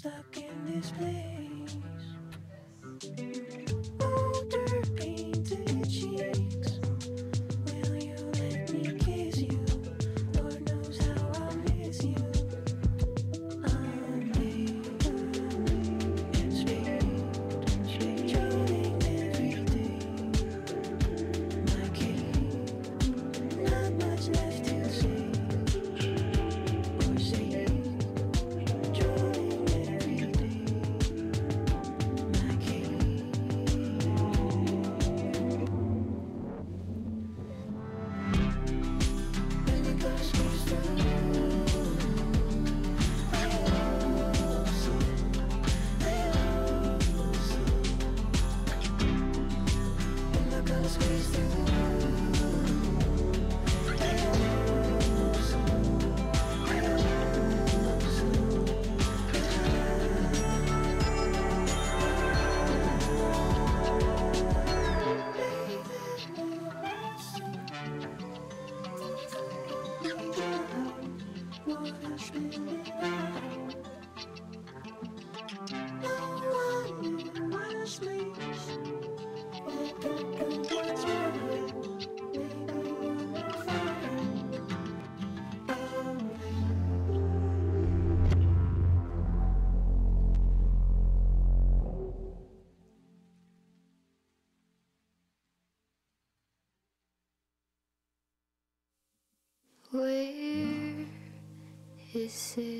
stuck. Nashville. Take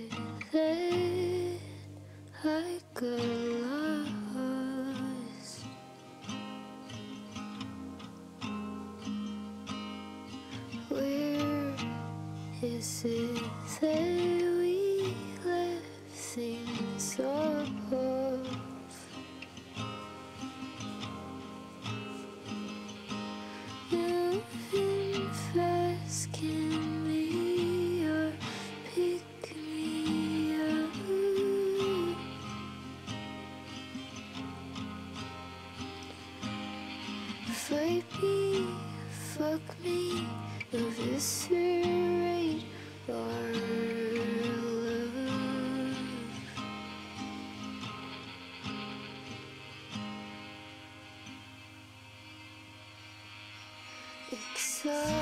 it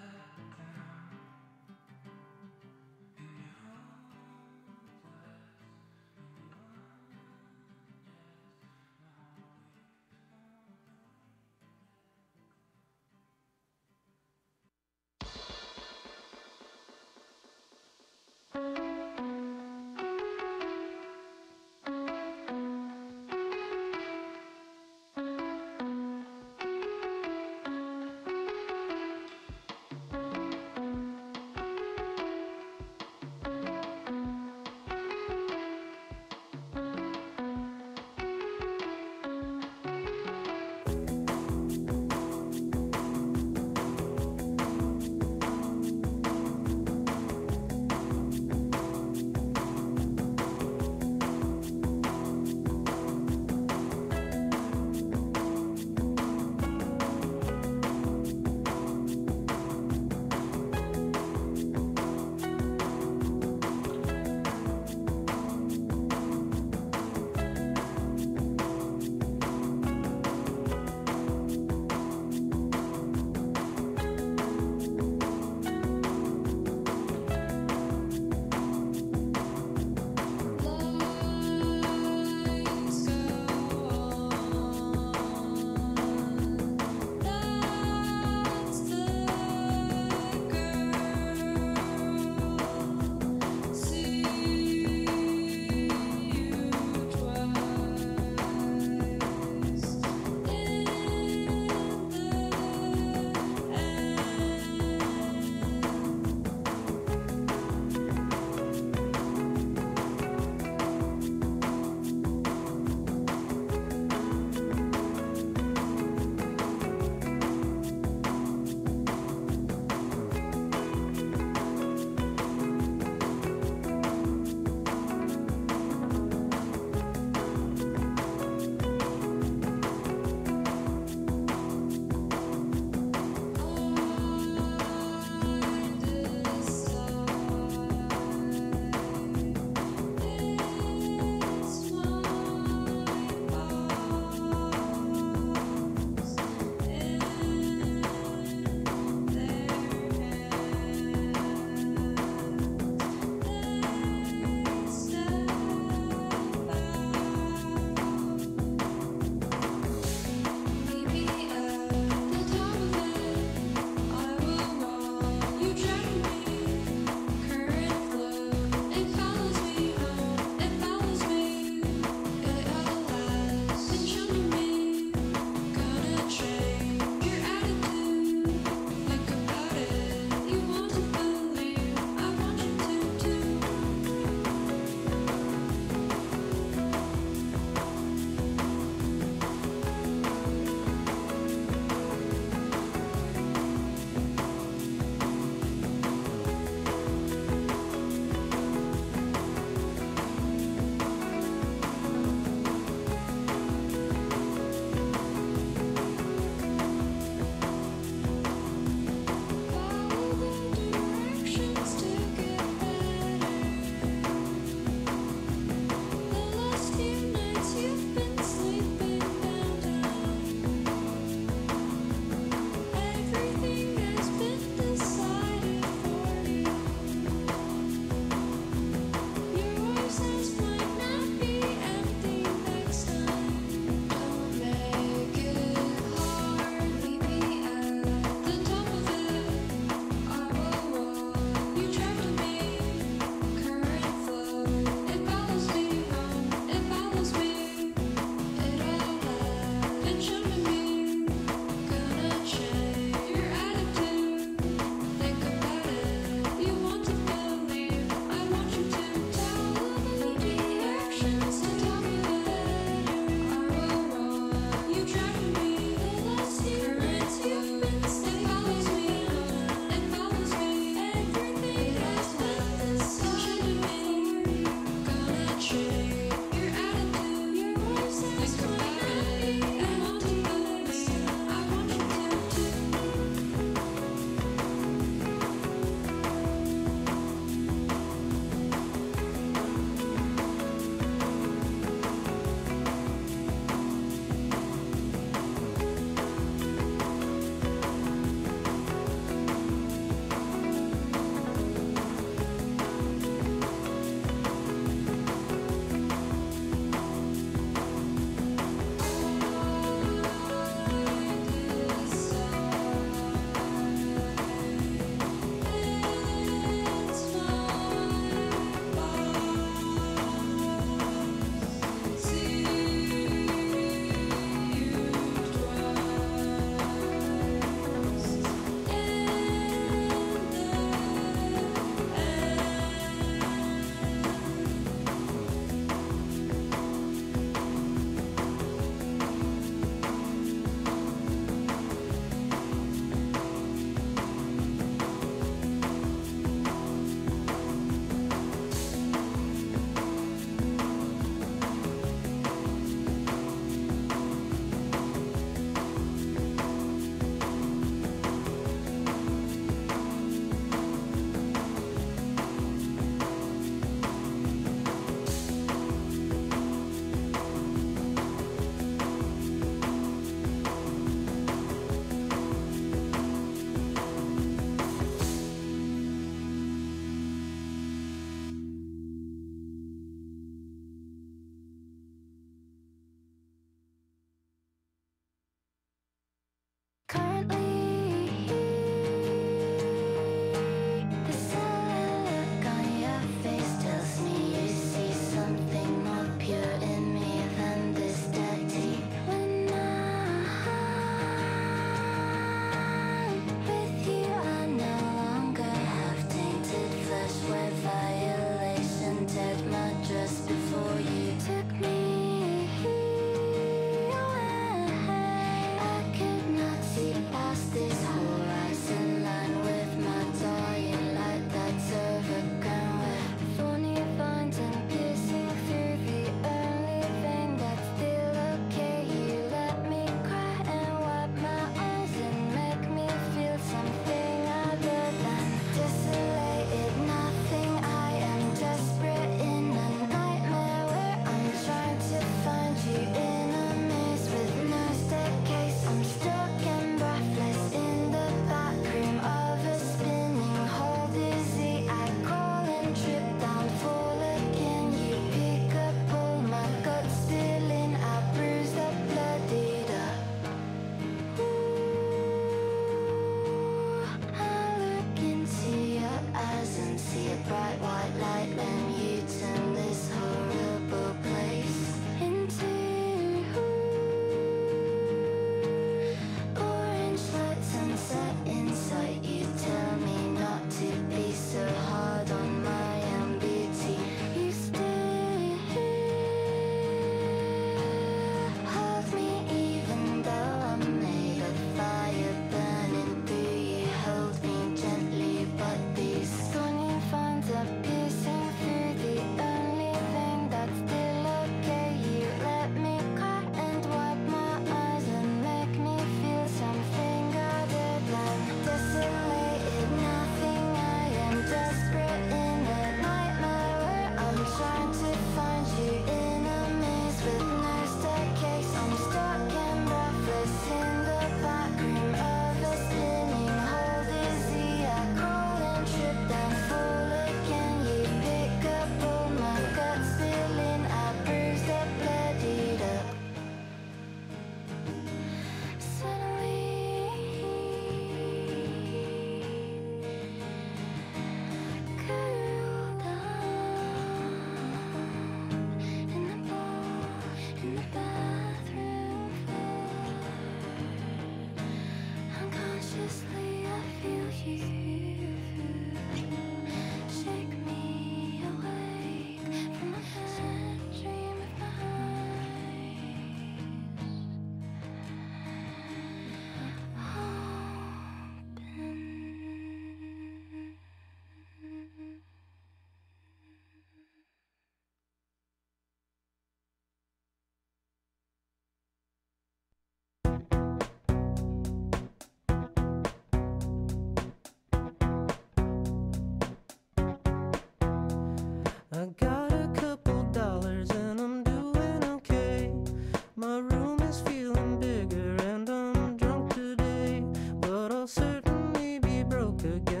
together.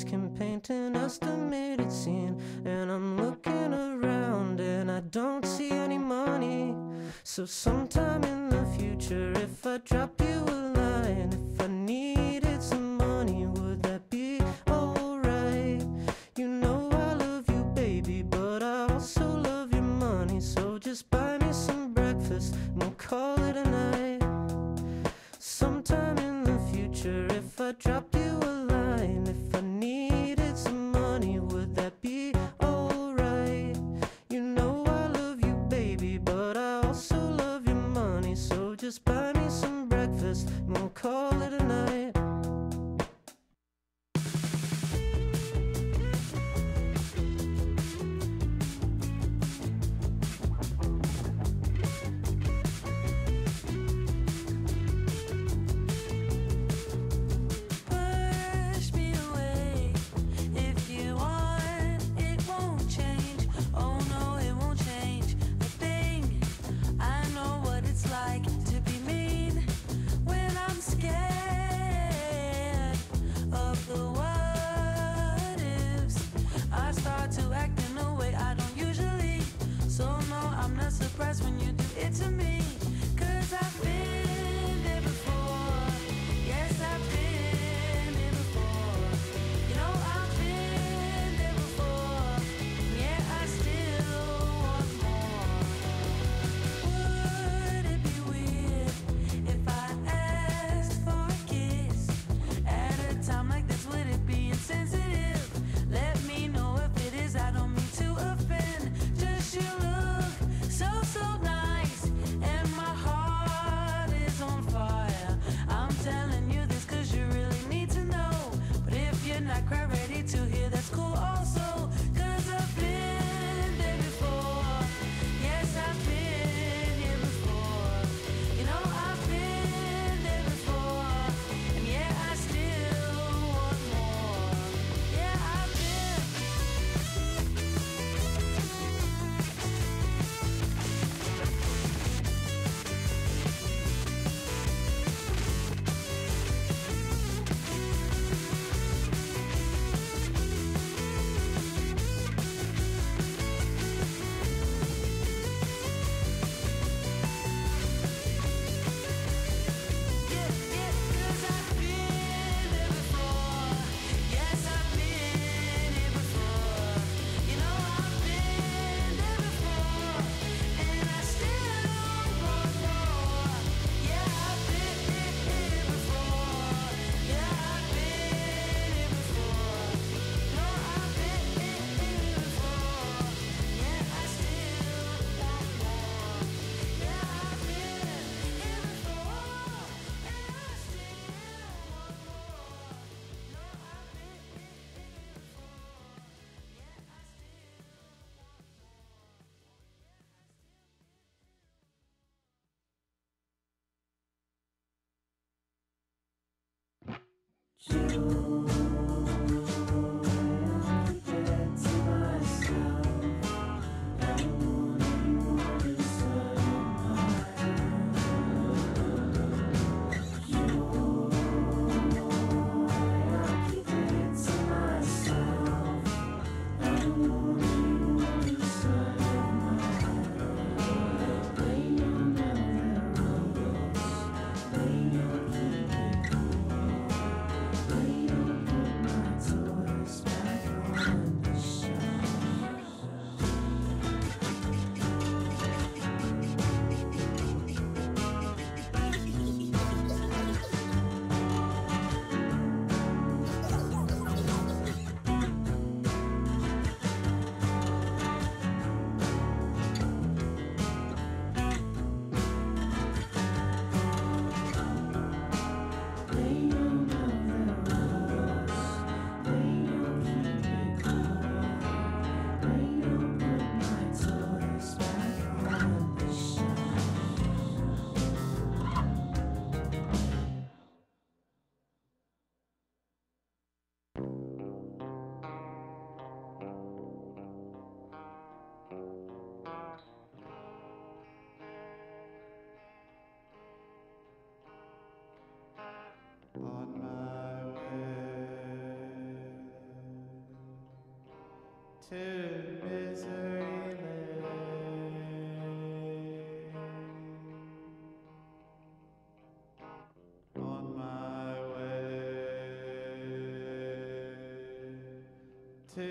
eyes can paint an estimated scene. And I'm looking around and I don't see any money. So sometime in the future if I drop you a line If I needed some money would that be alright? You know I love you baby but I also love your money. So just buy me some breakfast and we'll call it a night. Sometime in the future if I drop you you. To misery. On my way to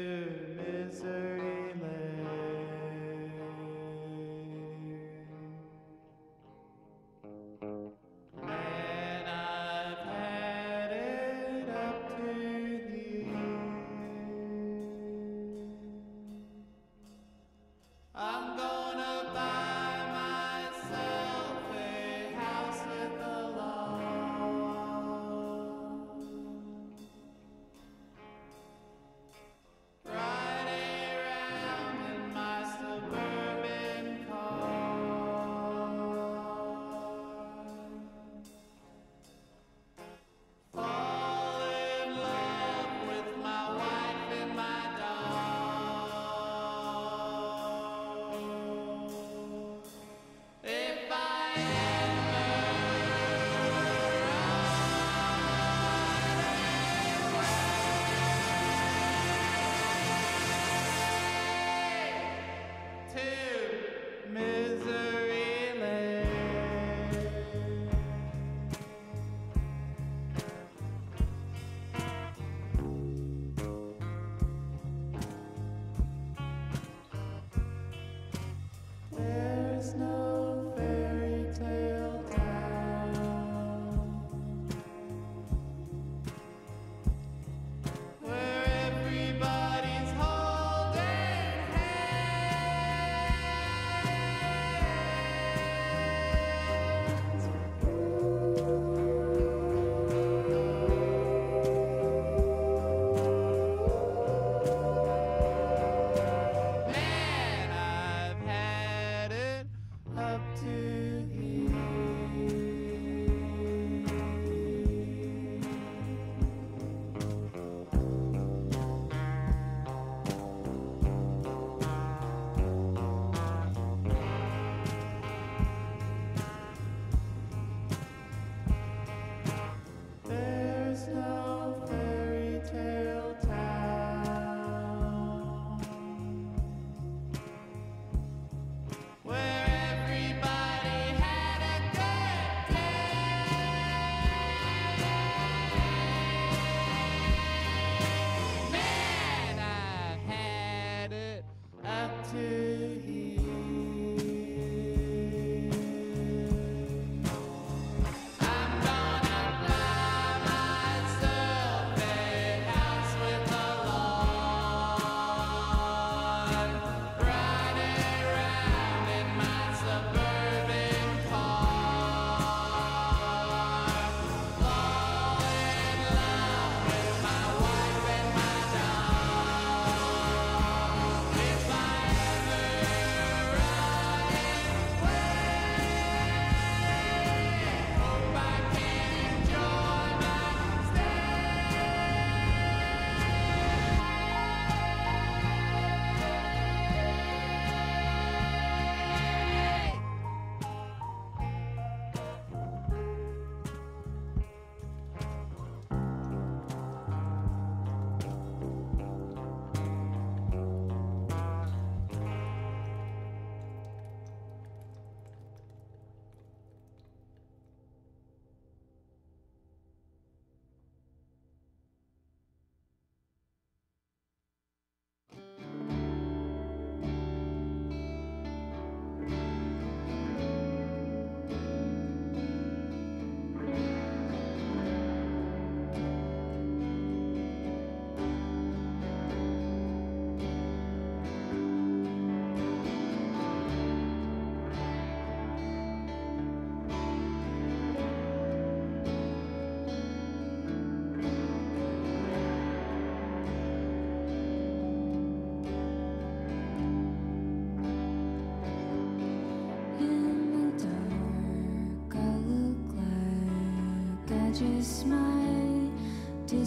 misery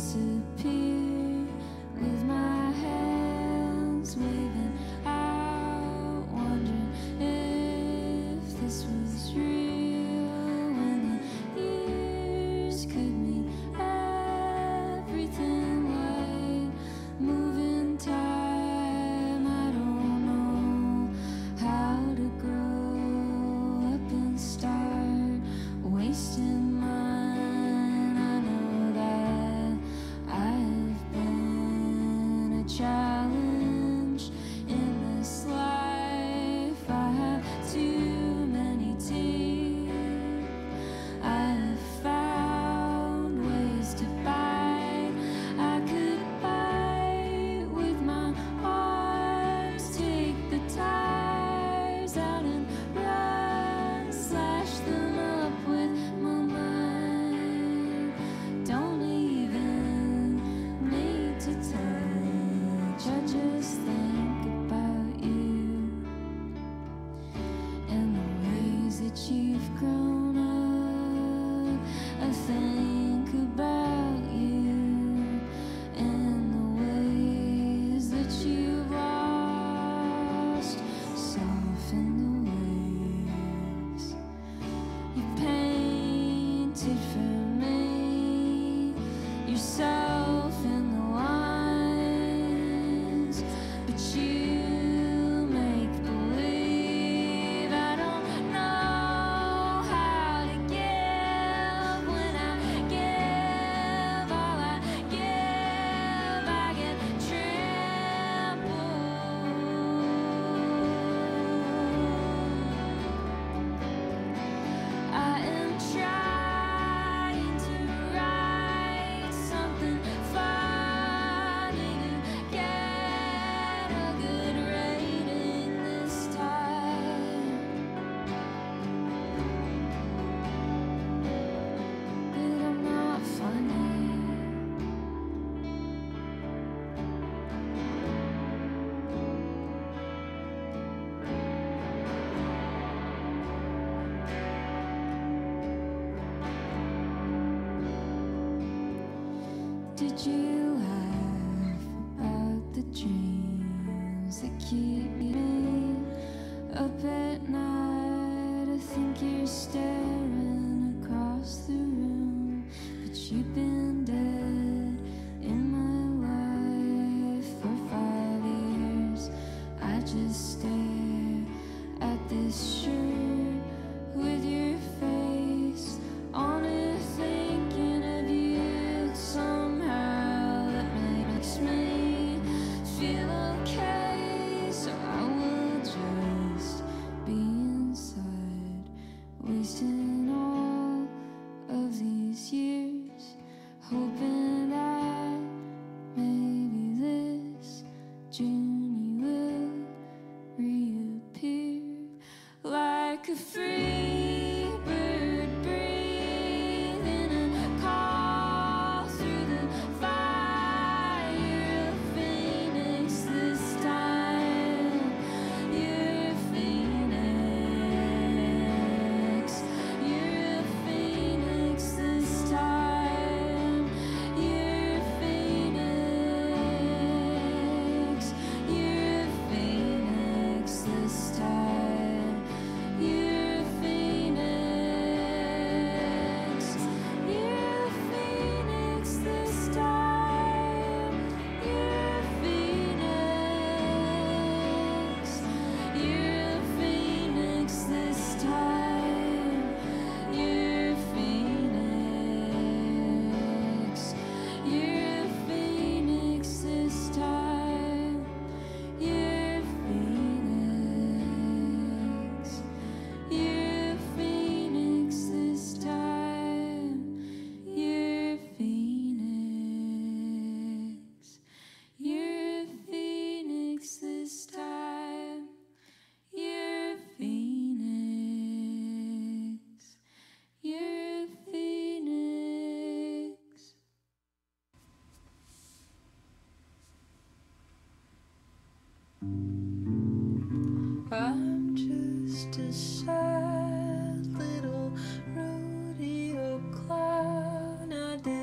disappear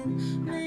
in.